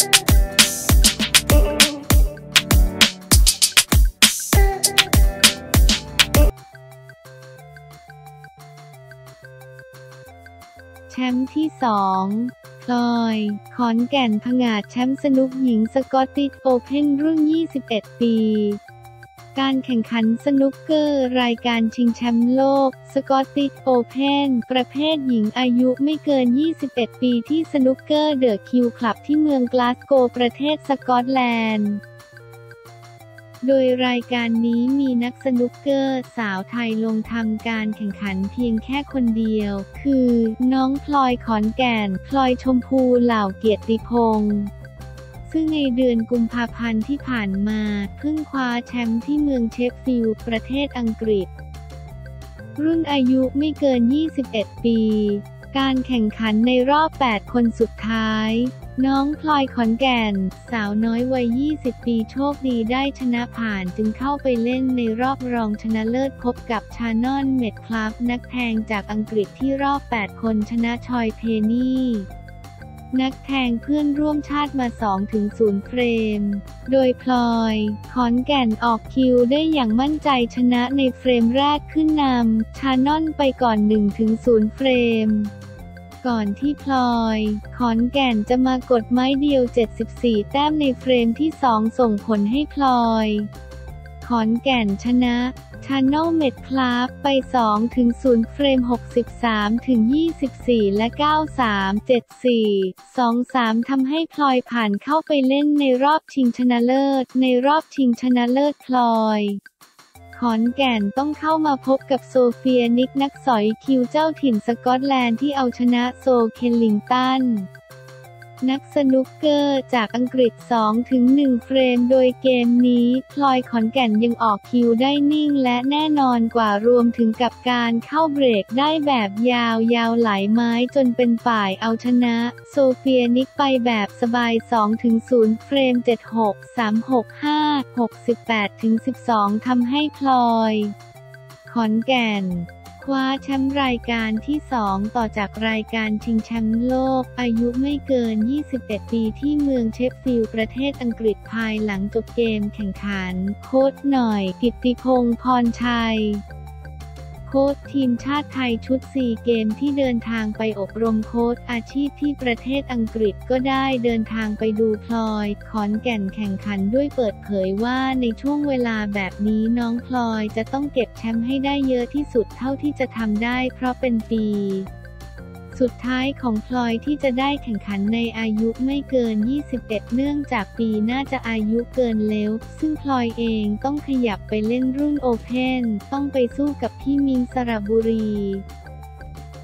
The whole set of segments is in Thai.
แชมป์ที่สองพลอย ขอนแก่นผงาดแชมป์สนุ้กหญิง Scottish Open รุ่น 21 ปี การแข่งขันสนุกเกอร์รายการชิงแชมป์โลก Scottish Open ประเภทหญิงอายุไม่เกิน 21 ปีที่สนุกเกอร์ The Q Club ที่เมืองกลาสโกประเทศสกอตแลนด์โดยรายการนี้มีนักสนุกเกอร์สาวไทยลงทำการแข่งขันเพียงแค่คนเดียว คือ น้องพลอยขอนแก่น พลอยชมพูเหล่าเกียรติพงษ์ ซึ่งในเดือนกุมภาพันธ์ที่ผ่านมาเพิ่งคว้าแชมป์ที่เมืองเชฟฟิลด์ประเทศอังกฤษ รุ่นอายุไม่เกิน 21 ปี การแข่งขันในรอบ 8 คนสุดท้าย น้องพลอยขอนแก่น สาวน้อยวัย 20 ปีโชคดีได้ชนะผ่านจึงเข้าไปเล่นในรอบรองชนะเลิศพบกับชานอนเมดคลับนักแทงจากอังกฤษที่รอบ 8 คนชนะชอยเพนี่ นักแทงเพื่อนร่วมชาติมา2-0เฟรม โดยพลอย ขอนแก่นออกคิวได้อย่างมั่นใจชนะในเฟรมแรกขึ้นนำชานอนไปก่อน1-0เฟรม ก่อนที่พลอย ขอนแก่นจะมากดไม้เดียว 74 แต้มในเฟรมที่ 2 ส่งผลให้พลอย ขอนแก่นชนะ ชาน n ลเมดคลาฟไป 2 ถึง 0 เฟรม 63 ถึง 24 และ 93 74 23ทำให้พลอยผ่านเข้าไปเล่นในรอบชิงชนะเลิศ ในรอบชิงชนะเลิศพลอยขอนแก่นต้องเข้ามาพบกับโซเฟียนิกนักสอยคิวเจ้าถิ่นสกอตแลนด์ที่เอาชนะโซเคลลิงตัน นักสนุกเกอร์จากอังกฤษ2-1เฟรม โดยเกมนี้ พลอยขอนแก่นยังออกคิวได้นิ่งและแน่นอนกว่ารวมถึงกับการเข้าเบรกได้แบบยาวๆหลายไม้จนเป็นฝ่ายเอาชนะ โซเฟียนิกไปแบบสบาย2-0เฟรม 76 365 68-12ทำให้พลอย ขอนแก่น คว้าแชมป์รายการที่ 2 ต่อจากรายการชิงแชมป์โลก อายุไม่เกิน 21 ปีที่เมืองเชฟฟิลด์ประเทศอังกฤษภายหลังจบเกมแข่งขัน โค้ชหน่อย กิตติพงศ์พรชัย โค้ชทีมชาติไทยชุด ซีเกมส์ที่เดินทางไปอบรมโค้ชอาชีพที่ประเทศอังกฤษก็ได้เดินทางไปดูพลอย ขอนแก่นแข่งขันด้วยเปิดเผยว่าในช่วงเวลาแบบนี้น้องพลอยจะต้องเก็บแชมป์ให้ได้เยอะที่สุดเท่าที่จะทำได้เพราะเป็นปี สุดท้ายของพลอยที่จะได้แข่งขันในอายุไม่เกิน 21 เนื่องจากปีน่าจะอายุเกินแล้ว ซึ่งพลอยเองต้องขยับไปเล่นรุ่นโอเพนต้องไปสู้กับพี่มิงสระบุรี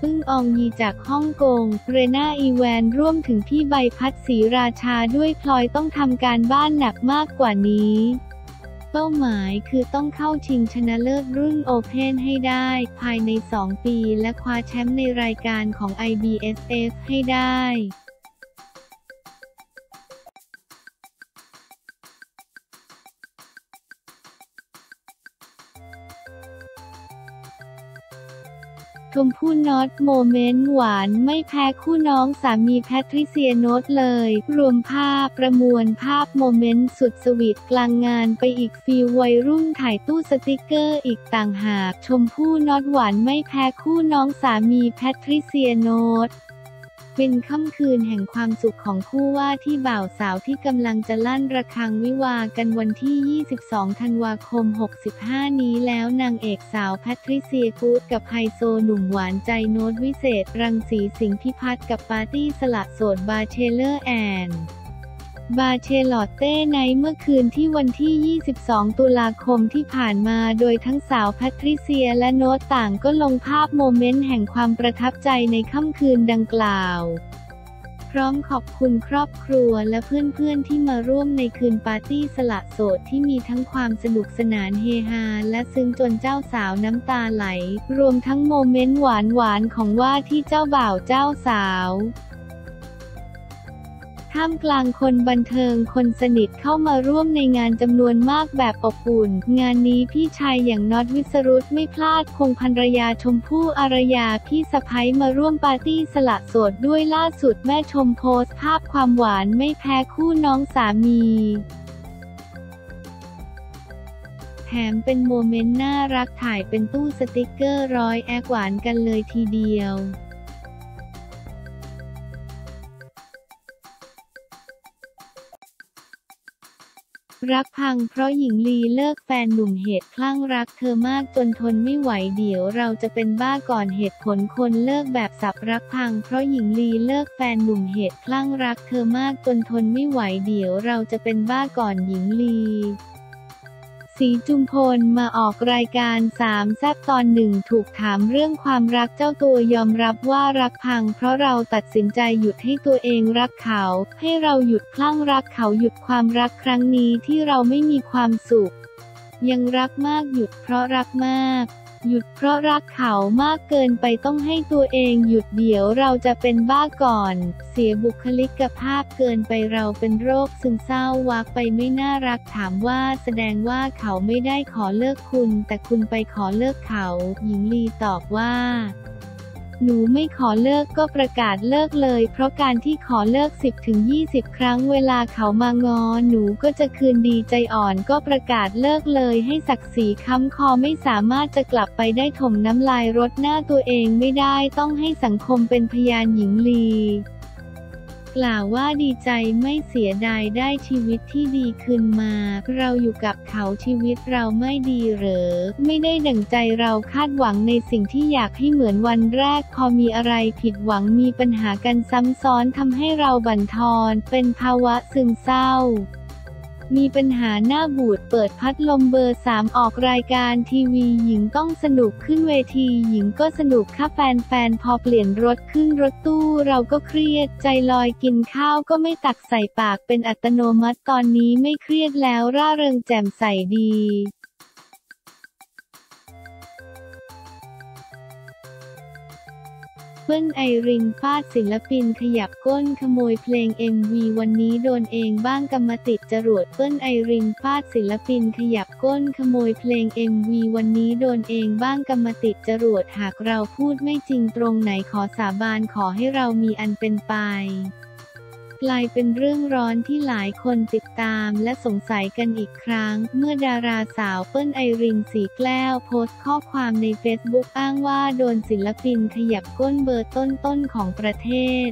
ปึ้งอองยีจากฮ่องกง เรนาอีแวนร่วมถึงพี่ใบพัดศรีราชาด้วยพลอยต้องทำการบ้านหนักมากกว่านี้ เป้าหมายคือต้องเข้าชิงชนะเลิศรุ่นโอเพนให้ได้ ภายใน 2 ปีและคว้าแชมป์ในรายการของ IBSF ให้ได้ ชมพู่น็อตโมเมนต์หวานไม่แพ้คู่น้องสามีแพทริเซียโน้ตเลย รวมภาพประมวลภาพโมเมนต์สุดสวีทกลางงานไปอีกฟีลวัยรุ่นถ่ายตู้สติกเกอร์อีกต่างหาก ชมพู่น็อตหวานไม่แพ้คู่น้องสามีแพทริเซียโนต เป็นค่ำคืนแห่งความสุขของคู่ว่าที่บ่าวสาวที่กำลังจะลั่นระฆังวิวาห์กันวันที่ 22 ธันวาคม 65 นี้แล้วนางเอกสาวแพทริเซียกู๊ดกับไฮโซหนุ่มหวานใจโน้ตวิเศษ รังสีสิงห์พิพัฒน์กับปาร์ตี้สละโสด bachelor and bachelorette ในเมื่อคืนที่วันที่ 22 ตุลาคมที่ผ่านมา โดยทั้งสาวแพทริเซียและโน้ตต่างก็ลงภาพโมเมนต์แห่งความประทับใจในค่ำคืนดังกล่าว พร้อมขอบคุณครอบครัวและเพื่อนๆที่มาร่วมในคืนปาร์ตี้สละโสดที่มีทั้งความสนุกสนานเฮฮาและซึ้งจนเจ้าสาวน้ำตาไหล รวมทั้งโมเมนต์หวานๆของว่าที่เจ้าบ่าวเจ้าสาว ท่ามกลางคนบันเทิงคนสนิทเข้ามาร่วมในงานจำนวนมากแบบอบอุ่น งานนี้พี่ชายอย่างน็อตวิสรุตไม่พลาดคงภรรยาชมพู่อารยาพี่สะพ้ยมาร่วมปาร์ตี้สละโสดด้วยล่าสุดแม่ชมโพสต์ภาพความหวานไม่แพ้คู่น้องสามีแถมเป็นโมเมนต์น่ารักถ่ายเป็นตู้สติกเกอร์ร้อยแอกหวานกันเลยทีเดียว รักพังเพราะหญิงลีเลิกแฟนหนุ่มเหตุคลั่งรักเธอมากจนทนไม่ไหวเดี๋ยวเราจะเป็นบ้าก่อนเหตุผลคนเลิกแบบสับรักพังเพราะหญิงลีเลิกแฟนหนุ่มเหตุคลั่งรักเธอมากจนทนไม่ไหวเดี๋ยวเราจะเป็นบ้าก่อนหญิงลี สีจุมพลมาออกรายการสามแซบตอนหนึ่งถูกถามเรื่องความรักเจ้าตัวยอมรับว่ารักพัง เพราะเราตัดสินใจหยุดให้ตัวเองรักเขา ให้เราหยุดคลั่งรักเขาหยุดความรักครั้งนี้ที่เราไม่มีความสุข ยังรักมากหยุดเพราะรักมาก หยุดเพราะรักเขามากเกินไปต้องให้ตัวเองหยุดเดี๋ยวเราจะเป็นบ้าก่อน เสียบุคลิกภาพเกินไปเราเป็นโรคซึมเศร้าวักไปไม่น่ารักถามว่าแสดงว่าเขาไม่ได้ขอเลิกคุณ แต่คุณไปขอเลิกเขา หญิงลีตอบว่า หนูไม่ขอเลิกก็ประกาศเลิกเลย เพราะการที่ขอเลิก 10-20 ครั้งเวลาเขามางอ หนูก็จะคืนดีใจอ่อนก็ประกาศเลิกเลยให้ศักดิ์ศรีค้ำคอไม่สามารถจะกลับไปได้ถมน้ำลายรดหน้าตัวเองไม่ได้ต้องให้สังคมเป็นพยานหญิงลี กล่าวว่าดีใจไม่เสียดายได้ชีวิตที่ดีคืนมา เราอยู่กับเขาชีวิตเราไม่ดีหรือไม่ได้ดั่งใจเราคาดหวังในสิ่งที่อยากให้เหมือนวันแรก พอมีอะไรผิดหวังมีปัญหากันซ้ำซ้อนทำให้เราบั่นทอน เป็นภาวะซึมเศร้า มีปัญหาหน้าบูดเปิดพัดลมเบอร์สามออกรายการทีวีหญิงต้องสนุกขึ้นเวทีหญิงก็สนุกค่ะแฟนๆ พอเปลี่ยนรถขึ้นรถตู้เราก็เครียด ใจลอยกินข้าวก็ไม่ตักใส่ปากเป็นอัตโนมัติตอนนี้ไม่เครียดแล้วร่าเริงแจ่มใสดี เปิ้ลไอรินฟาดศิลปินขยับก้นขโมยเพลง MV วันนี้โดนเองบ้างกรรมติดจรวดเปิ้ลไอรินฟาดศิลปินขยับก้นขโมยเพลง MV วันนี้โดนเองบ้างกรรมติดจรวดหากเราพูดไม่จริงตรงไหนขอสาบานขอให้เรามีอันเป็นไป กลายเป็นเรื่องร้อนที่หลายคนติดตามและสงสัยกันอีกครั้ง เมื่อดาราสาวเปิ้ลไอรินสีแก้วโพสต์ข้อความในเฟซบุ๊กอ้างว่าโดนศิลปินขยับก้นเบอร์ต้นๆของประเทศ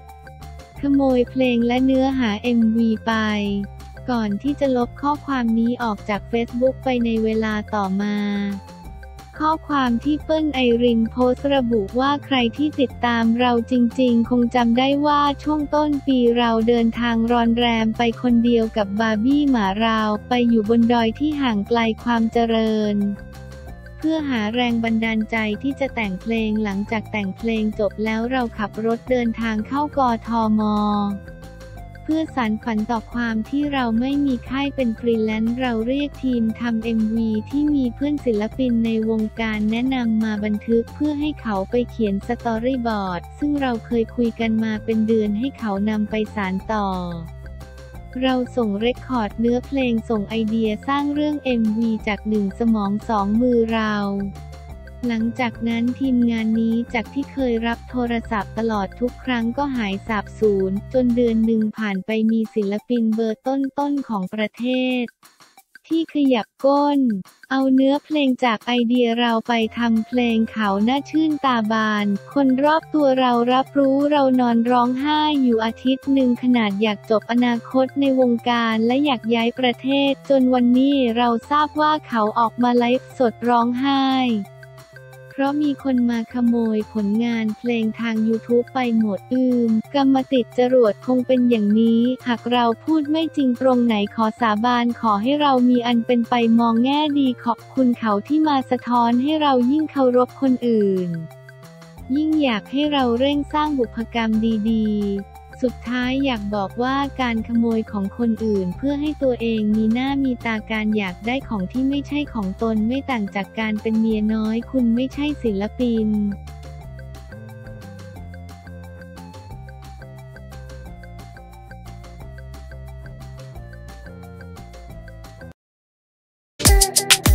ขโมยเพลงและเนื้อหา MV ไปก่อนที่จะลบข้อความนี้ออกจากเฟซบุ๊กไปในเวลาต่อมา ข้อความที่เปิ้ลไอรินโพสต์ระบุว่าใครที่ติดตามเราจริงๆ คงจำได้ว่าช่วงต้นปีเราเดินทางรอนแรมไปคนเดียวกับบาร์บี้หมาเราไปอยู่บนดอยที่ห่างไกลความเจริญเพื่อหาแรงบันดาลใจที่จะแต่งเพลงหลังจากแต่งเพลงจบแล้วเราขับรถเดินทางเข้ากทม เพื่อสานฝันต่อความที่เราไม่มีค่ายเป็นฟรีแลนซ์เราเรียกทีมทำ MV ที่มีเพื่อนศิลปินในวงการแนะนำมาบันทึกเพื่อให้เขาไปเขียน storyboard ซึ่งเราเคยคุยกันมาเป็นเดือนให้เขานำไปสานต่อเราส่ง record เนื้อเพลงส่งไอเดียสร้างเรื่อง MV จากหนึ่งสมองสองมือเรา หลังจากนั้นทีมงานนี้จากที่เคยรับโทรศัพท์ตลอดทุกครั้งก็หายสาบสูญจนเดือนหนึ่งผ่านไปมีศิลปินเบอร์ต้นๆของประเทศ ที่ขยับก้น เอาเนื้อเพลงจากไอเดียเราไปทำเพลงเขาหน้าชื่นตาบาน คนรอบตัวเรารับรู้เรานอนร้องไห้อยู่อาทิตย์หนึ่งขนาดอยากจบอนาคตในวงการและอยากย้ายประเทศ จนวันนี้เราทราบว่าเขาออกมาไลฟ์สดร้องไห้ เพราะมีคนมาขโมยผลงานเพลงทาง YouTube ไปหมดอืม กรรมติดจรวดคงเป็นอย่างนี้ หากเราพูดไม่จริงตรงไหนขอสาบานขอให้เรามีอันเป็นไปมองแง่ดีขอบคุณเขาที่มาสะท้อนให้เรายิ่งเคารพคนอื่น ยิ่งอยากให้เราเร่งสร้างบุพกรรมดี ๆ สุดท้ายอยากบอกว่าการขโมยของคนอื่นเพื่อให้ตัวเองมีหน้ามีตาการอยากได้ของที่ไม่ใช่ของตนไม่ต่างจากการเป็นเมียน้อย คุณไม่ใช่ศิลปินうん。